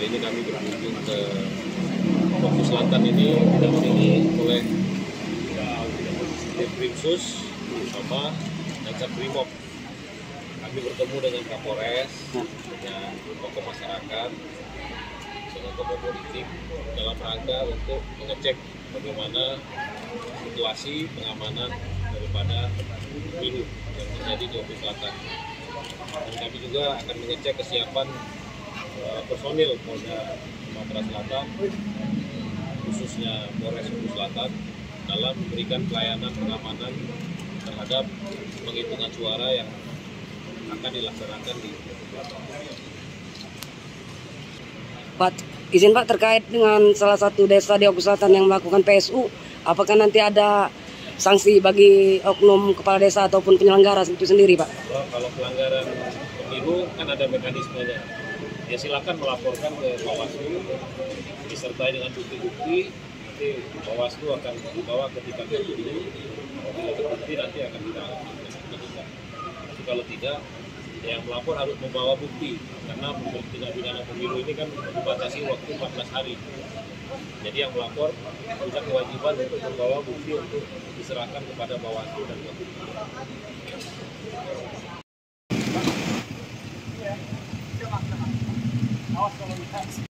ini kami berkunjung ke Lombok Selatan ini didampingi oleh Krimsus sama Dancer Brimob. Kami bertemu dengan Kapolres, dengan tokoh masyarakat, dengan tokoh politik dalam rangka untuk mengecek bagaimana situasi pengamanan daripada pemilu yang terjadi di Lombok Selatan. Dan kami juga akan mengecek kesiapan personil Polda Sumatera Selatan, khususnya Polres Lombok Selatan, dalam memberikan pelayanan pengamanan terhadap penghitungan suara yang akan dilaksanakan di Selatan. Pak, izin Pak terkait dengan salah satu desa di Oku Selatan yang melakukan PSU, apakah nanti ada sanksi bagi oknum kepala desa ataupun penyelenggara itu sendiri Pak? Kalau pelanggaran pemilu kan ada mekanismenya. Ya silakan melaporkan ke Bawaslu disertai dengan bukti-bukti. Nanti Bawaslu akan dibawa ke tingkat. Apabila terbukti nanti akan kita lakukan. Tapi kalau tidak, yang melapor harus membawa bukti karena tindak pidana pemilu ini kan dibatasi waktu 14 hari. Jadi yang melapor punya kewajiban untuk membawa bukti untuk diserahkan kepada Bawaslu dan Bawaslu. iPhone and the Pepsi.